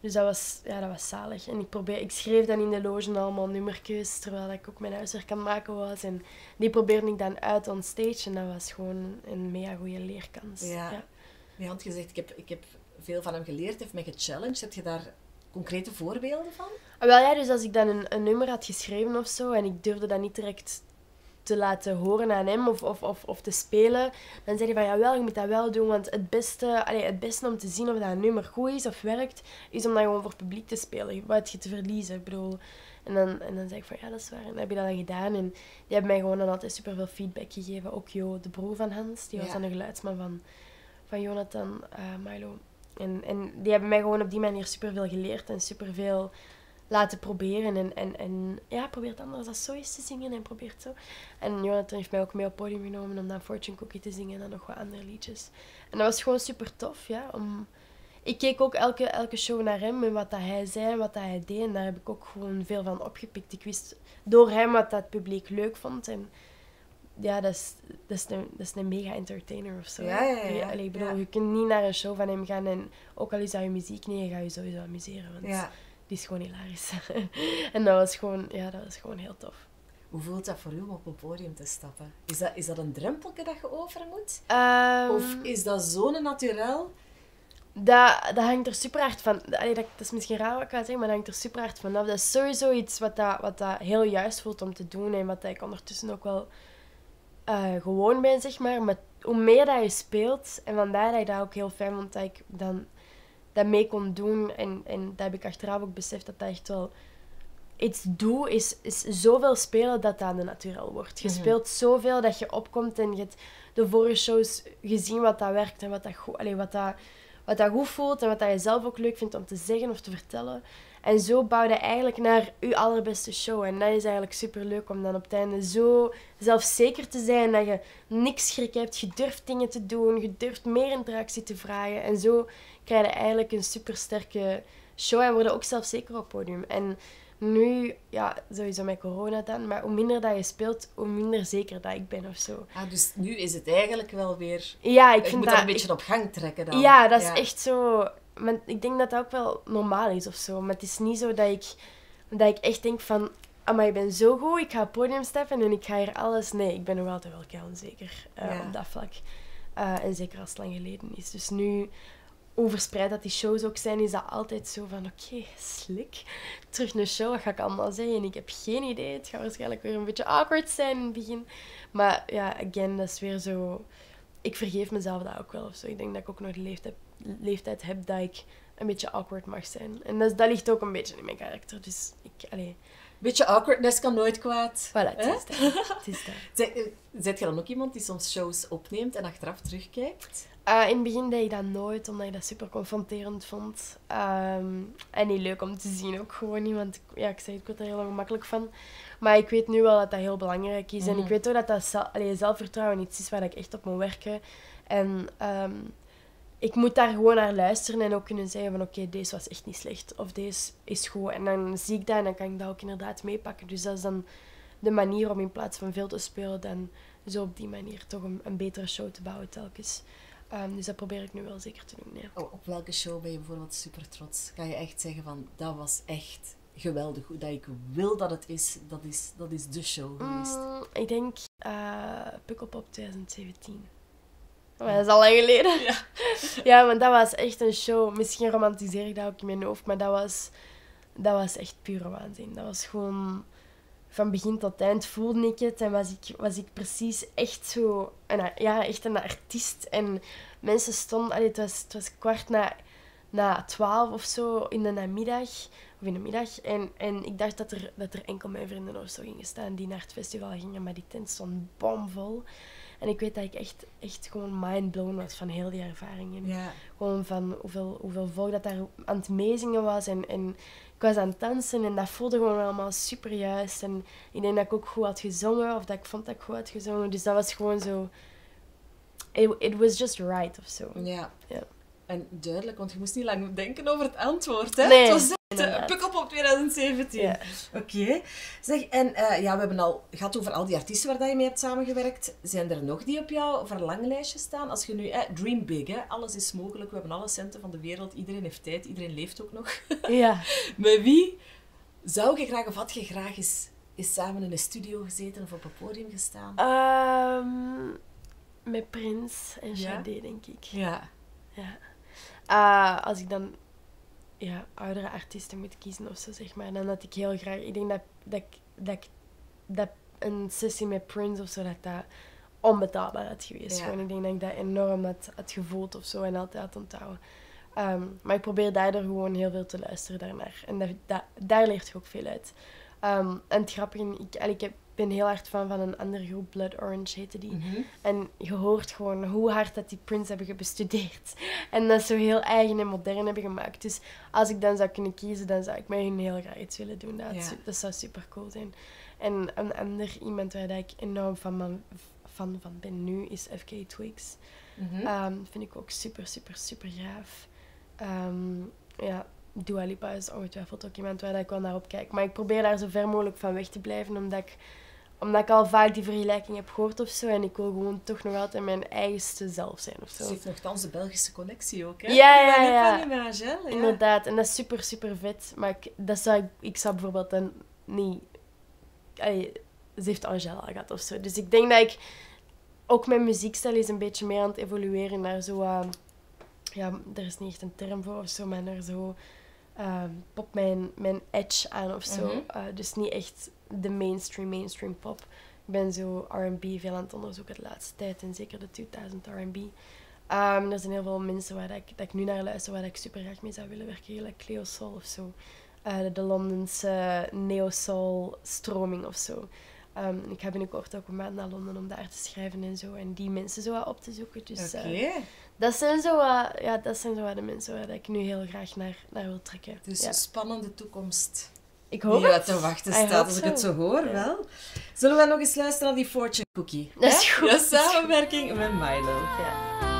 Dus dat was, ja, dat was zalig. En ik, probeer, ik schreef dan in de loge allemaal nummertjes, terwijl ik ook mijn huiswerk aan het maken was. En die probeerde ik dan uit on stage. En dat was gewoon een mega goede leerkans. Ja. Ja. Je had gezegd, ik heb, ik heb veel van hem geleerd, heeft mij gechallenged. Heb je daar concrete voorbeelden van? Ah, Wel ja, dus als ik dan een, een nummer had geschreven of zo, en ik durfde dat niet direct te laten horen aan hem of, of, of, of te spelen, dan zei hij van ja wel, je moet dat wel doen, want het beste, allee, het beste om te zien of dat een nummer goed is of werkt, is om dat gewoon voor publiek te spelen. Wat je te verliezen? Ik bedoel, en dan, en dan zei ik van ja, dat is waar. En dan heb je dat dan gedaan. En die hebben mij gewoon dan altijd super veel feedback gegeven. Ook Jo, de broer van Hans, die was Ja. dan de geluidsman van, van Jonathan eh, Milo. En, en die hebben mij gewoon op die manier super veel geleerd en super veel laten proberen. En, en, en ja, probeert anders dat zo eens te zingen en probeert zo. En Jonathan heeft mij ook mee op podium genomen om dan Fortune Cookie te zingen en dan nog wat andere liedjes. En dat was gewoon super tof, ja. Om... Ik keek ook elke, elke show naar hem en wat dat hij zei en wat dat hij deed. En daar heb ik ook gewoon veel van opgepikt. Ik wist door hem wat dat het publiek leuk vond. En ja, dat is, dat is, een, dat is een mega entertainer of zo. Ja, ja, ja, ja. Allee, ik bedoel, Ja. je kunt niet naar een show van hem gaan en ook al is dat je muziek, nee, je gaat je sowieso amuseren. Want Ja. Die is gewoon hilarisch. en dat was gewoon, ja, dat was gewoon heel tof. Hoe voelt dat voor u om op een podium te stappen? Is dat, is dat een drempeltje dat je over moet? Ehm, Of is dat zo'n naturel? Dat, dat hangt er super hard van. Allee, dat, dat is misschien raar wat ik ga zeggen, maar dat hangt er super hard vanaf. Dat is sowieso iets wat dat, wat dat heel juist voelt om te doen en wat dat ik ondertussen ook wel eh, gewoon ben, zeg maar. Maar hoe meer dat je speelt, en vandaar dat ik dat ook heel fijn vond dat ik dan dat mee kon doen. En, en dat heb ik achteraf ook beseft dat dat echt wel iets doe, is, is zoveel spelen dat dat een naturel wordt. Je Mhm. speelt zoveel dat je opkomt en je hebt de vorige shows gezien wat dat werkt en wat dat goed, wat dat, wat dat goed voelt en wat dat je zelf ook leuk vindt om te zeggen of te vertellen. En zo bouw je eigenlijk naar je allerbeste show. En dat is eigenlijk super leuk om dan op het einde zo zelfzeker te zijn dat je niks schrik hebt. Je durft dingen te doen, je durft meer interactie te vragen. En zo krijg je eigenlijk een super sterke show en worden ook zelfzeker op het podium. En nu, ja, sowieso met corona dan, maar hoe minder dat je speelt, hoe minder zeker dat ik ben of zo. Ah, dus nu is het eigenlijk wel weer... Ja, ik Ik vind moet dat... dat een beetje op gang trekken dan. Ja, dat is echt zo. Maar ik denk dat dat ook wel normaal is of zo. Maar het is niet zo dat ik, dat ik echt denk van. Maar ik ben zo goed, ik ga het podium stappen en ik ga hier alles. Nee, ik ben nog altijd wel kei onzeker eh, Ja. op dat vlak. Eh, en zeker als het lang geleden is. Dus nu, hoe verspreid dat die shows ook zijn, is dat altijd zo van: oké, slik. Terug een show, wat ga ik allemaal zeggen? Ik heb geen idee. Het gaat waarschijnlijk weer een beetje awkward zijn in het begin. Maar ja, again, dat is weer zo ik vergeef mezelf dat ook wel of zo. Ik denk dat ik ook nog de leeftijd, leeftijd heb dat ik een beetje awkward mag zijn. En dat, dat ligt ook een beetje in mijn karakter. Dus ik, allee, Beetje awkwardness kan nooit kwaad. voilà, het is dat. Het is dat. Zeg, eh, Zet je dan ook iemand die soms shows opneemt en achteraf terugkijkt? Eh, in het begin deed ik dat nooit, omdat ik dat super confronterend vond. Ehm, en niet leuk om te zien ook gewoon niet, want ja, ik zei, ik word er heel ongemakkelijk van. Maar ik weet nu wel dat dat heel belangrijk is. En ik weet ook dat dat zel- allee, zelfvertrouwen iets is waar ik echt op moet werken. En ehm, ik moet daar gewoon naar luisteren en ook kunnen zeggen van oké, deze was echt niet slecht. Of deze is goed. En dan zie ik dat en dan kan ik dat ook inderdaad meepakken. Dus dat is dan de manier om in plaats van veel te spelen, dan zo op die manier toch een, een betere show te bouwen telkens. Ehm, dus dat probeer ik nu wel zeker te doen. Ja. Oh, op welke show ben je bijvoorbeeld super trots? Kan je echt zeggen van, dat was echt geweldig. Hoe dat ik wil dat het is, dat is, dat is de show geweest. Mm, ik denk uh, Pukkelpop 2017. Maar dat is al lang geleden. Ja. ja, want dat was echt een show. Misschien romantiseer ik dat ook in mijn hoofd, maar dat was, dat was echt pure waanzin. Dat was gewoon van begin tot eind voelde ik het en was ik, was ik precies echt zo een, ja, echt een artiest. En mensen stonden, allee, het, was, het was kwart na, na twaalf of zo in de namiddag, of in de middag. En, en ik dacht dat er, dat er enkel mijn vrienden of zo gingen staan die naar het festival gingen, maar die tent stond bomvol. En ik weet dat ik echt, echt gewoon mindblown was van heel die ervaring. En Ja. gewoon van hoeveel, hoeveel volk dat daar aan het meezingen was. En, en ik was aan het dansen en dat voelde gewoon allemaal super juist. En ik denk dat ik ook goed had gezongen, of dat ik vond dat ik goed had gezongen. Dus dat was gewoon zo... It, it was just right of zo. Ja. Ja. En duidelijk, want je moest niet lang denken over het antwoord, hè? Nee, het was uh, inderdaad. Pukkelpop 2017. Ja. Oké. Zeg, en eh, ja, we hebben al gehad over al die artiesten waar dat je mee hebt samengewerkt. Zijn er nog die op jouw verlanglijstje staan? Als je nu, eh, dream big, hè? alles is mogelijk. We hebben alle centen van de wereld. Iedereen heeft tijd, iedereen leeft ook nog. Ja. Met wie zou je graag, of had je graag eens, eens samen in een studio gezeten of op een podium gestaan? Ehm, met Prins en Ja? Sade, denk ik. Ja. Ja. Ah, als ik dan ja, oudere artiesten moet kiezen of zo, zeg maar, dan had ik heel graag... Ik denk dat, dat, ik, dat, dat een sessie met Prince of zo, dat dat onbetaalbaar had geweest. Ja. Gewoon, ik denk dat ik dat enorm had, had gevoeld of zo en altijd had onthouden. Ehm, maar ik probeer daardoor gewoon heel veel te luisteren daarnaar. En dat, dat, daar leert je ook veel uit. Ehm, en het grappige, ik, ik heb- ben heel hard fan van een andere groep, Blood Orange heette die. Mhm. En je hoort gewoon hoe hard dat die Prince hebben bestudeerd. En dat zo heel eigen en modern hebben gemaakt. Dus als ik dan zou kunnen kiezen, dan zou ik met hun heel graag iets willen doen. Dat, Ja. dat zou super cool zijn. En een ander iemand waar ik enorm van, man- fan van ben nu is FK Twigs. Ehm, vind ik ook super, super, super gaaf. Ehm, ja, Dua Lipa is ongetwijfeld ook iemand waar ik wel naar op kijk. Maar ik probeer daar zo ver mogelijk van weg te blijven, omdat ik, omdat ik al vaak die vergelijking heb gehoord of zo. En ik wil gewoon toch nog altijd mijn eigenste zelf zijn of Ze zo. heeft nogthans de Belgische connectie ook, hè? Ja, ja, ja. Image, hè? Ja. Inderdaad, en dat is super, super vet. Maar ik, dat zou, ik, ik zou bijvoorbeeld dan niet... Allee, ze heeft Angela gehad of zo. Dus ik denk dat ik... Ook mijn muziekstijl is een beetje meer aan het evolueren naar zo... eh, ja, er is niet echt een term voor of zo, maar naar zo... eh, pop mijn, mijn edge aan of zo. Mhm. Eh, dus niet echt de mainstream, mainstream pop. Ik ben zo R&B veel aan het onderzoeken de laatste tijd. En zeker de 2000 R&B. Ehm, er zijn heel veel mensen waar dat ik, dat ik nu naar luister, waar dat ik super graag mee zou willen werken. Like Cleo Soul of zo. Eh, de Londense neo-soul stroming of zo. Ehm, ik ga binnenkort ook een maand naar Londen om daar te schrijven en zo. En die mensen zo wat op te zoeken. Dus Oké. eh, dat zijn zo wat- ja, dat zijn zo wat de mensen waar dat ik nu heel graag naar, naar wil trekken. Dus ja. een spannende toekomst Ik hoop uit te wachten staat, als ik het zo hoor, Ja. wel. Zullen we nog eens luisteren naar die Fortune Cookie? Dat is goed, De samenwerking met Milo. Am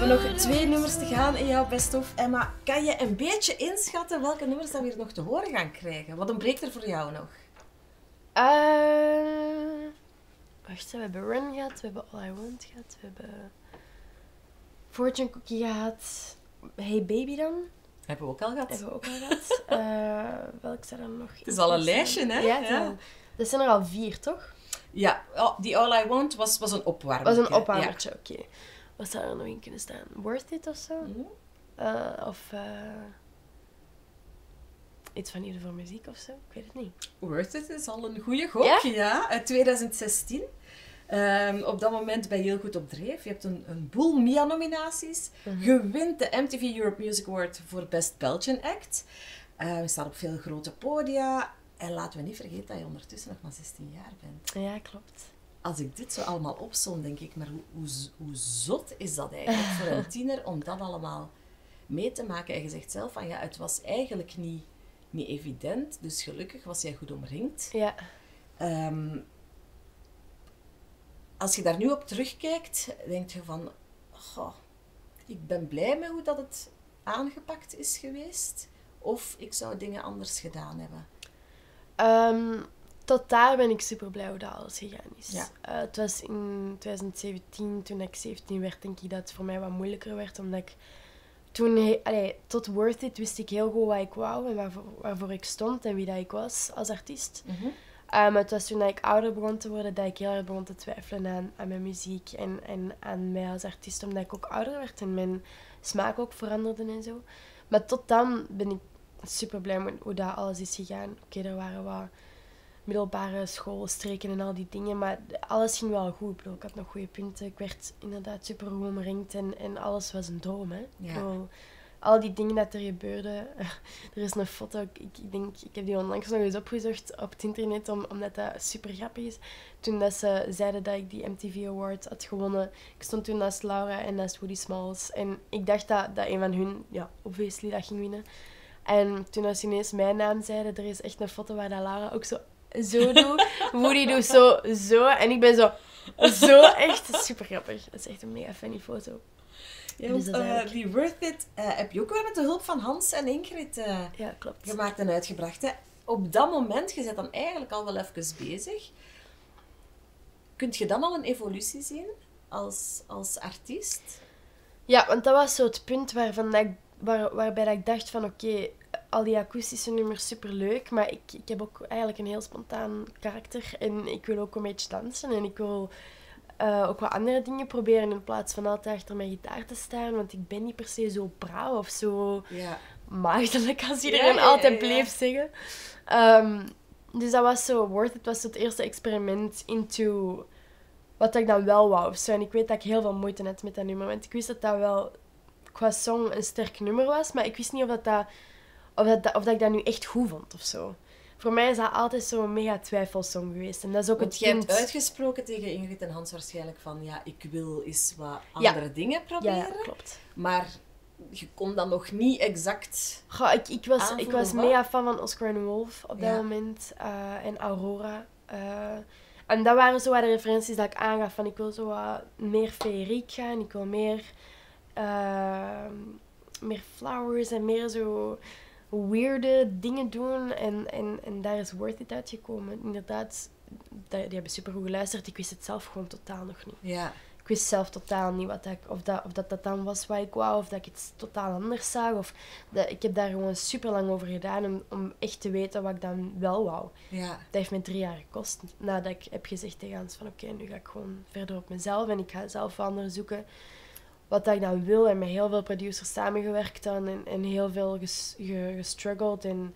hebben nog twee nummers te gaan in jouw best of. Emma, kan je een beetje inschatten welke nummers dat we hier nog te horen gaan krijgen? Wat ontbreekt er voor jou nog? Eh, wacht, we hebben Run gehad, we hebben All I Want gehad, we hebben Fortune Cookie gehad. Hey Baby dan, Hebben we ook al gehad. hebben we ook al gehad. Eh welk zou er nog? Het is al een lijstje, hè? Ja, dat zijn er al vier, toch? Ja, oh, die All I Want was, was een opwarmer. Dat was een opwarmertje, oké. Wat zou er nog in kunnen staan? Worth It of zo? Mhm. Eh, of eh, iets van ieder voor muziek of zo? Ik weet het niet. Worth It is al een goede gok, Ja? ja, uit 2016. Ehm, op dat moment ben je heel goed op dreef. Je hebt een, een boel MIA-nominaties. Mhm. Je wint de MTV Europe Music Award voor Best Belgian Act. Eh, je staat op veel grote podia. En laten we niet vergeten dat je ondertussen nog maar 16 jaar bent. Ja, klopt. Als ik dit zo allemaal opzom, denk ik, maar hoe, hoe zot is dat eigenlijk voor een tiener om dat allemaal mee te maken? En je zegt zelf van ja, het was eigenlijk niet, niet evident. Dus gelukkig was jij goed omringd. Ja. Ehm, als je daar nu op terugkijkt, denk je van, goh, ik ben blij met hoe dat het aangepakt is geweest. Of ik zou dingen anders gedaan hebben. Ehm, tot daar ben ik super blij hoe dat alles gegaan is. Ja. Eh, het was in 2017, toen ik 17 werd, denk ik dat het voor mij wat moeilijker werd. Omdat ik toen, he- allee, tot Worth It wist ik heel goed wat ik wou en waarvoor, waarvoor ik stond en wie dat ik was als artiest. Eh, maar het was toen dat ik ouder begon te worden dat ik heel erg begon te twijfelen aan, aan mijn muziek en, en aan mij als artiest, omdat ik ook ouder werd en mijn smaak ook veranderde en zo. Maar tot dan ben ik super blij met hoe dat alles is gegaan. Oké, er waren wat middelbare schoolstreken en al die dingen, maar alles ging wel goed. Ik bedoel, ik had nog goede punten. Ik werd inderdaad super goed omringd en, en alles was een droom. Hè. Ik Ja. bedoel, al die dingen dat er gebeurden. er is een foto, ik, ik denk, ik heb die onlangs nog eens opgezocht op het internet, om, omdat dat super grappig is. Toen dat ze zeiden dat ik die MTV Award had gewonnen, ik stond toen naast Laura en naast Woody Smalls. En ik dacht dat, dat een van hun, ja, obviously, dat ging winnen. En toen als ze ineens mijn naam zeiden, er is echt een foto waar dat Laura ook zo, zo doet. Woody doet zo, zo. En ik ben zo, zo echt super grappig. Dat is echt een mega funny foto. Ja, Dus want, eh, eigenlijk- Worth It eh, heb je ook wel met de hulp van Hans en Ingrid eh, Ja, klopt. gemaakt en uitgebracht. Hè? Op dat moment, je bent dan eigenlijk al wel even bezig. Kunt je dan al een evolutie zien als, als artiest? Ja, want dat was zo het punt waarvan dat ik waar, waarbij dat ik dacht van oké, al die akoestische nummers super leuk, maar ik, ik heb ook eigenlijk een heel spontaan karakter en ik wil ook een beetje dansen en ik wil eh, ook wat andere dingen proberen in plaats van altijd achter mijn gitaar te staan, want ik ben niet per se zo braaf of zo Ja. maagdelijk als iedereen Ja, altijd bleef zeggen. Ehm, dus dat was zo, Worth It was het eerste experiment into wat ik dan wel wou. of Zo. En ik weet dat ik heel veel moeite had met dat nummer, want ik wist dat dat wel qua song een sterk nummer was, maar ik wist niet of, dat dat, of, dat, of dat ik dat nu echt goed vond of zo. Voor mij is dat altijd zo'n mega twijfelsong geweest. En dat is ook Want het je hebt kind- uitgesproken tegen Ingrid en Hans waarschijnlijk van ja, ik wil eens wat Ja. andere dingen proberen. ja, klopt. Maar je kon dan nog niet exact... Goh, ik, ik was, ik was wat? mega fan van Oscar en Wolf op dat Ja. moment. eh, en Aurora. eh. en dat waren zo wat de referenties dat ik aangaf. Van ik wil zo wat meer feeriek gaan. Ik wil meer, eh, meer flowers en meer zo weirde dingen doen. En, en, en daar is Worth It uitgekomen. Inderdaad, die hebben super goed geluisterd. Ik wist het zelf gewoon totaal nog niet. Ja. Ik wist zelf totaal niet wat dat, ik- of, dat, of dat, dat dan was wat ik wou, of dat ik het totaal anders zag. Of dat, ik heb daar gewoon super lang over gedaan om, om echt te weten wat ik dan wel wou. Ja. Dat heeft me drie jaar gekost. Nadat ik heb gezegd tegen Hans van oké, nu ga ik gewoon verder op mezelf en ik ga zelf wel onderzoeken wat dat ik dan wil. En met heel veel producers samengewerkt dan en, en heel veel ges, ge- gestruggeld en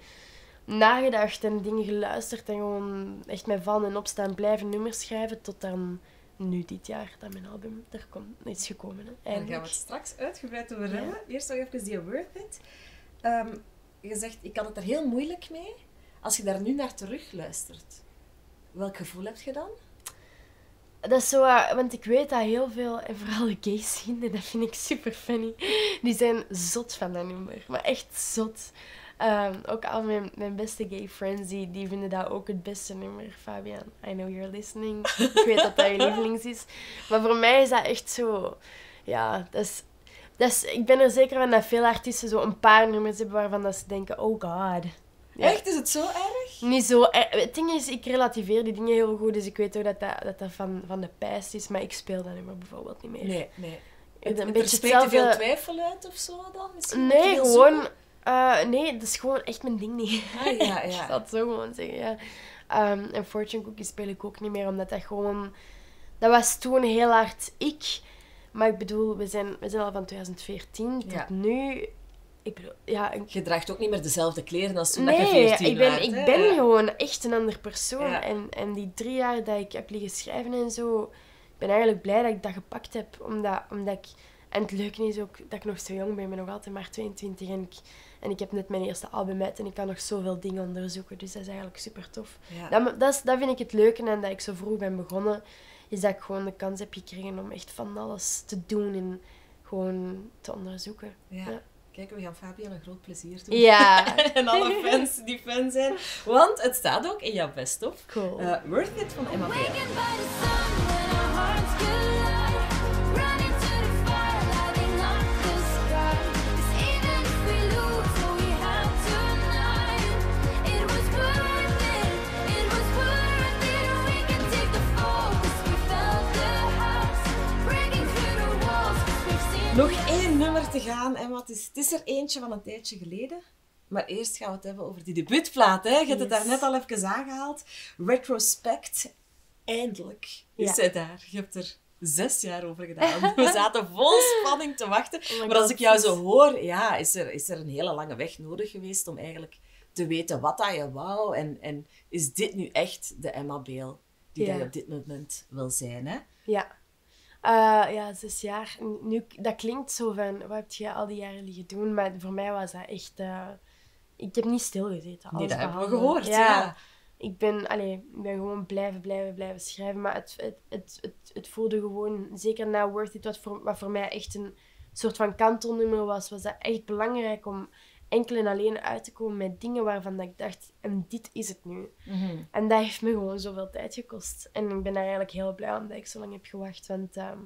nagedacht en dingen geluisterd en gewoon echt met van en opstaan blijven nummers schrijven tot dan nu dit jaar dat mijn album er kom, is gekomen. Hè, Daar gaan we het straks uitgebreid over Ja. hebben. Eerst nog even die Worth It. Ehm, je zegt, ik had het er heel moeilijk mee. Als je daar nu naar terug luistert, welk gevoel heb je dan? Dat is zo, eh, want ik weet dat heel veel, en vooral de gay scene, en dat vind ik super funny, die zijn zot van dat nummer. Maar echt zot. Ehm, ook al mijn, mijn beste gay friends, die, die vinden dat ook het beste nummer. Fabian, I know you're listening. Ik weet dat dat je lievelings is. Maar voor mij is dat echt zo... Ja, dat is... Dat is, ik ben er zeker van dat veel artiesten zo een paar nummers hebben waarvan dat ze denken, oh god. Ja. Echt? Is het zo erg? Niet zo. eh, Het ding is, ik relativeer die dingen heel goed, dus ik weet ook dat dat, dat, dat van, van de pijst is, maar ik speel dat nummer bijvoorbeeld niet meer. Nee, nee. Het- een beetje spreekt te veel hetzelfde- twijfel uit of zo dan? Misschien? Nee, gewoon. eh, nee, dat is gewoon echt mijn ding niet. Ah, ja, ik ja. zal het zo gewoon zeggen, ja. Ehm, en Fortune Cookie speel ik ook niet meer, omdat dat gewoon... Dat was toen heel hard ik. Maar ik bedoel, we zijn, we zijn al van 2014 tot Ja. nu... Ik bedoel, ja, ik Je draagt ook niet meer dezelfde kleren als toen dat je Nee, 14 ik ben, ik ben Ja. gewoon echt een ander persoon. Ja. En, en die drie jaar dat ik heb liggen schrijven en zo, ik ben eigenlijk blij dat ik dat gepakt heb. Omdat, omdat ik, en het leuke is ook dat ik nog zo jong ben. Ik ben nog altijd maar 22 en ik, en ik heb net mijn eerste album uit en ik kan nog zoveel dingen onderzoeken. Dus dat is eigenlijk super tof. Ja. Dat, dat, is, dat vind ik het leuke en dat ik zo vroeg ben begonnen, is dat ik gewoon de kans heb gekregen om echt van alles te doen en gewoon te onderzoeken. Ja. Kijk, we gaan Fabian een groot plezier doen. Ja, en alle fans die fan zijn. Want het staat ook in jouw best-of. cool. Eh, Worth It van Emma. Te gaan, Emma. Het is, het is er eentje van een tijdje geleden. Maar eerst gaan we het hebben over die debuutplaat. Hè? Je hebt het daar net al even aangehaald. Retrospect. Eindelijk is Ja. zij daar. Je hebt er zes jaar over gedaan. We zaten vol spanning te wachten. Oh maar als ik jou zo hoor, ja, is er, is er een hele lange weg nodig geweest om eigenlijk te weten wat dat je wou. En, en is dit nu echt de Emma Bale die Ja. dat je op dit moment wil zijn? Hè? Ja. Eh, ja, zes jaar. Nu, dat klinkt zo van, wat heb je al die jaren liggen doen? Maar voor mij was dat echt... eh, ik heb niet stilgezeten. Nee, dat hebben we gehoord. Ja. Ik ben, allee, ik ben gewoon blijven, blijven, blijven schrijven. Maar het, het, het, het, het voelde gewoon, zeker na Worth It, wat voor, wat voor mij echt een soort van kantelnummer was, was dat echt belangrijk om enkel en alleen uit te komen met dingen waarvan dat ik dacht, en dit is het nu. Mhm. En dat heeft me gewoon zoveel tijd gekost. En ik ben daar eigenlijk heel blij om dat ik zo lang heb gewacht. Want ehm,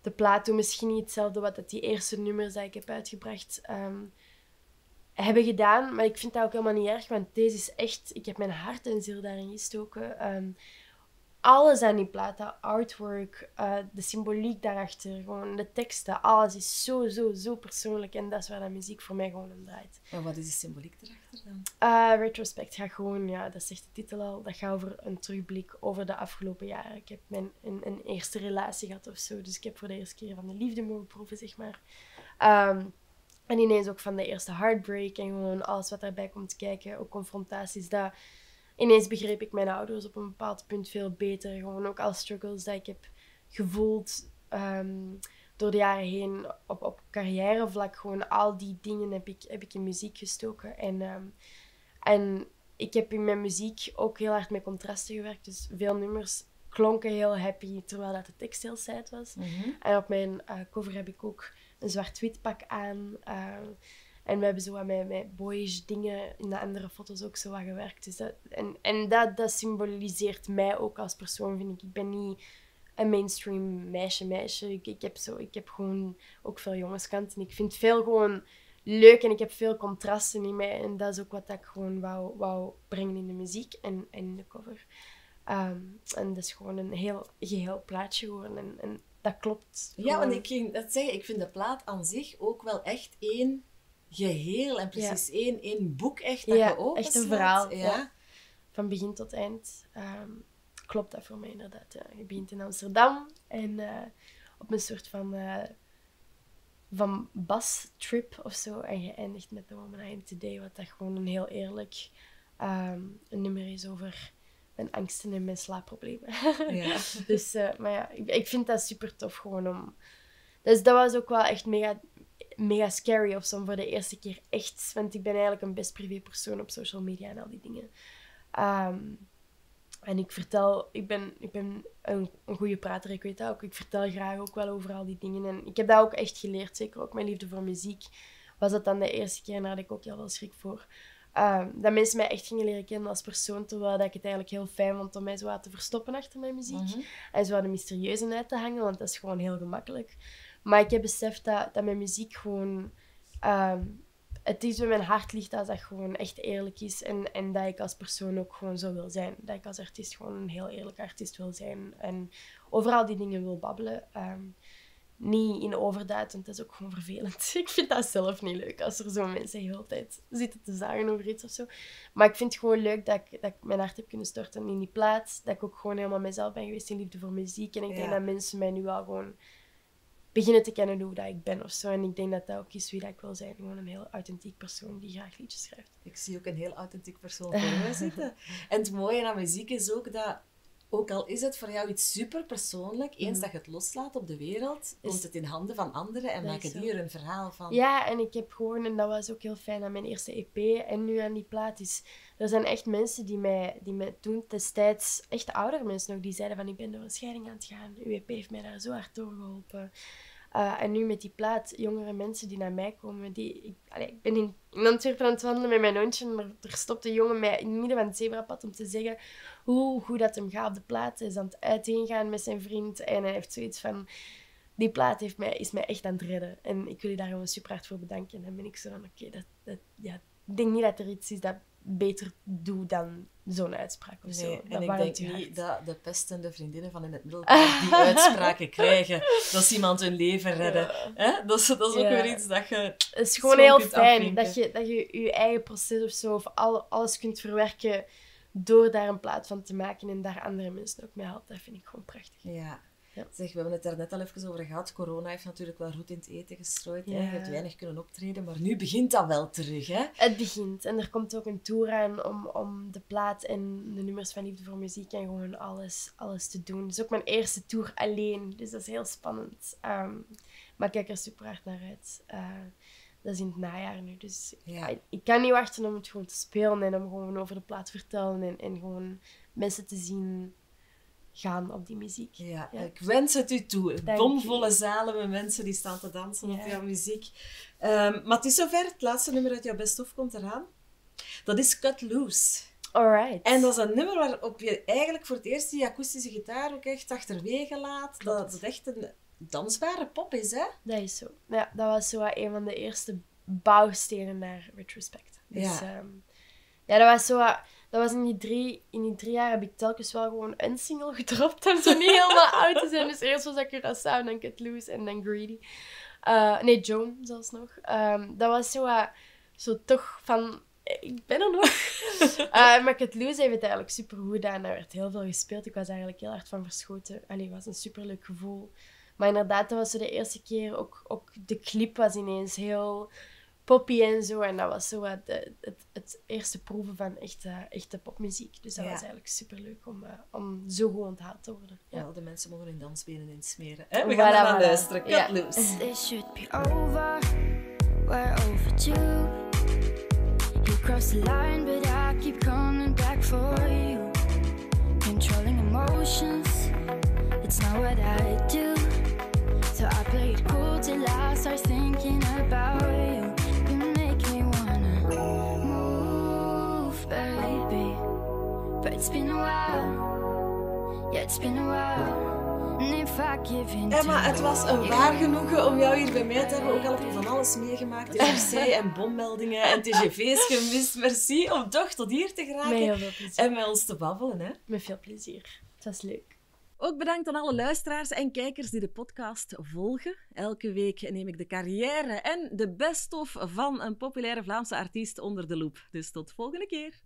de plaat doet misschien niet hetzelfde wat dat die eerste nummers dat ik heb uitgebracht ehm, hebben gedaan. Maar ik vind dat ook helemaal niet erg. Want deze is echt... Ik heb mijn hart en ziel daarin gestoken. ehm, alles aan die plaat, dat artwork, eh, de symboliek daarachter, gewoon de teksten, alles is zo, zo, zo persoonlijk. En dat is waar de muziek voor mij gewoon om draait. En wat is die symboliek erachter dan? Uh, retrospect gaat gewoon, ja, dat zegt de titel al, dat gaat over een terugblik over de afgelopen jaren. Ik heb mijn, een, een eerste relatie gehad of zo, dus ik heb voor de eerste keer van de liefde mogen proeven, zeg maar. Ehm, en ineens ook van de eerste heartbreak en gewoon alles wat daarbij komt kijken, ook confrontaties. Dat, ineens begreep ik mijn ouders op een bepaald punt veel beter. Gewoon ook al struggles dat ik heb gevoeld ehm, door de jaren heen op, op carrièrevlak. Gewoon al die dingen heb ik, heb ik in muziek gestoken. En, ehm, en ik heb in mijn muziek ook heel hard met contrasten gewerkt. Dus veel nummers klonken heel happy, terwijl dat de tekst heel sad was. En op mijn uh, cover heb ik ook een zwart-wit pak aan. Uh, en we hebben zo wat met, met boyish dingen in de andere foto's ook zo wat gewerkt. Dus dat, en en dat, dat symboliseert mij ook als persoon, vind ik. Ik ben niet een mainstream meisje, meisje. Ik, ik, heb, zo, ik heb gewoon ook veel jongenskant. En ik vind veel gewoon leuk en ik heb veel contrasten in mij. En dat is ook wat ik gewoon wou, wou brengen in de muziek en, en in de cover. Ehm, en dat is gewoon een heel geheel plaatje geworden. En, en dat klopt. Ja, want ik ging dat zeggen. Ik vind de plaat aan zich ook wel echt één geheel en precies één, één boek echt dat ja, je open echt een verhaal. Ja. Van begin tot eind. Ehm, klopt dat voor mij inderdaad. Ja. Je begint in Amsterdam en uh, op een soort van, uh, van of zo. En je eindigt met The Woman I Am Today, wat dat gewoon een heel eerlijk um, een nummer is over mijn angsten en mijn slaapproblemen. Ja. dus, uh, maar ja, ik, ik vind dat super tof gewoon om... Dus dat was ook wel echt mega, mega scary of zo voor de eerste keer echt. Want ik ben eigenlijk een best privé persoon op social media en al die dingen. Um, en ik vertel, ik ben, ik ben een, een goede prater, ik weet dat ook. Ik vertel graag ook wel over al die dingen. En ik heb dat ook echt geleerd, zeker ook mijn liefde voor muziek. Was dat dan de eerste keer en daar had ik ook heel veel schrik voor. Um, dat mensen mij echt gingen leren kennen als persoon, terwijl dat ik het eigenlijk heel fijn vond om mij zo te verstoppen achter mijn muziek. Mm -hmm. En zo de mysterieuze uit te hangen, want dat is gewoon heel gemakkelijk. Maar ik heb beseft dat, dat mijn muziek gewoon... Um, het is bij mijn hart ligt als dat gewoon echt eerlijk is. En, en dat ik als persoon ook gewoon zo wil zijn. Dat ik als artiest gewoon een heel eerlijk artiest wil zijn. En overal die dingen wil babbelen. Um, niet in overdaad, want dat is ook gewoon vervelend. Ik vind dat zelf niet leuk als er zo mensen de hele tijd zitten te zagen over iets of zo. Maar ik vind het gewoon leuk dat ik, dat ik mijn hart heb kunnen storten in die plaats. Dat ik ook gewoon helemaal mezelf ben geweest in liefde voor muziek. En ik ja. denk dat mensen mij nu wel gewoon beginnen te kennen hoe dat ik ben of zo. En ik denk dat dat ook is wie dat ik wil zijn. Gewoon een heel authentiek persoon die graag liedjes schrijft. Ik zie ook een heel authentiek persoon voor me zitten. En het mooie aan muziek is ook dat, ook al is het voor jou iets super persoonlijk, eens mm. dat je het loslaat op de wereld, is, komt het in handen van anderen en maken die er een verhaal van. Ja, en ik heb gewoon, en dat was ook heel fijn aan mijn eerste EP en nu aan die plaat, is er zijn echt mensen die mij, die mij toen destijds, echt oudere mensen nog, die zeiden van ik ben door een scheiding aan het gaan. Uw EP heeft mij daar zo hard door geholpen. Uh, en nu met die plaat, jongere mensen die naar mij komen. Die, ik, ik ben in, in Antwerpen aan het wandelen met mijn hondje. Maar er stopt een jongen mij in het midden van het zebrapad om te zeggen hoe goed dat hem gaat op de plaat. Hij is aan het uiteengaan met zijn vriend. En hij heeft zoiets van... Die plaat heeft mij, is mij echt aan het redden. En ik wil je daar gewoon super hard voor bedanken. En dan ben ik zo van, oké, dat, dat, ja, ik denk niet dat er iets is dat beter doe dan zo'n uitspraak of zo. Nee, en ik denk niet dat de pestende vriendinnen van in het middelbaar die uitspraken krijgen. Dat ze iemand hun leven redden. Ja. Hè? Dat, is, dat is ook weer iets dat je... Het is gewoon heel fijn dat je, dat je je eigen proces of zo, of al, alles kunt verwerken door daar een plaat van te maken en daar andere mensen ook mee helpen. Dat vind ik gewoon prachtig. Ja. Ja. Zeg, we hebben het daar net al even over gehad. Corona heeft natuurlijk wel roet in het eten gestrooid. Ja. Je hebt weinig kunnen optreden, maar nu begint dat wel terug, hè? Het begint. En er komt ook een tour aan om, om de plaat en de nummers van Liefde voor Muziek en gewoon alles, alles te doen. Het is ook mijn eerste tour alleen, dus dat is heel spannend. Um, maar ik kijk er super hard naar uit. Uh, dat is in het najaar nu, dus ja. ik, ik kan niet wachten om het gewoon te spelen en om gewoon over de plaat te vertellen en, en gewoon mensen te zien gaan op die muziek. Ja, ja. ik wens het u toe. Dank Bomvolle u. zalen met mensen die staan te dansen ja. op jouw muziek. Um, maar het is zover. Het laatste nummer uit jouw best of komt eraan. Dat is Cut Loose. Alright. En dat is een nummer waarop je eigenlijk voor het eerst die akoestische gitaar ook echt achterwege laat. Dat het echt een dansbare pop is, hè? Dat is zo. Ja, dat was zo een van de eerste bouwstenen naar Retrospect. Dus, ja. Um, ja, dat was zo dat was in die, drie, in die drie jaar heb ik telkens wel gewoon een single gedropt om zo niet helemaal oud te zijn. Dus eerst was ik Curaçao, dan Get Loose en dan Greedy. Uh, nee, Joan zelfs nog. Um, dat was zo, uh, zo toch van... Ik ben er nog. uh, maar Get Loose heeft het eigenlijk supergoed gedaan. Er werd heel veel gespeeld. Ik was eigenlijk heel hard van verschoten. Allee, het was een superleuk gevoel. Maar inderdaad, dat was zo de eerste keer. Ook, ook de clip was ineens heel poppy en zo. En dat was zo het, het, het eerste proeven van echte, echte popmuziek. Dus dat was eigenlijk superleuk om, uh, om zo goed onthaald te worden. Ja. Wel, de mensen mogen hun dansbenen insmeren. Hè? We gaan voilà, naar voilà. luisteren. Cut ja. loose. This should be over. We're overdue. You crossed the line, but I keep coming back for you. Controlling emotions, it's not what I do. So I play it cool till I start thinking it's been a while. Yeah, it's been a while. Emma, het was een waar genoegen om jou hier bij mij te hebben. Ook al heb je van alles meegemaakt. RC en bommeldingen en TGV's gemist. Merci om toch tot hier te geraken. En met ons te babbelen. Hè? Met veel plezier. Het was leuk. Ook bedankt aan alle luisteraars en kijkers die de podcast volgen. Elke week neem ik de carrière en de best-of van een populaire Vlaamse artiest onder de loep. Dus tot volgende keer.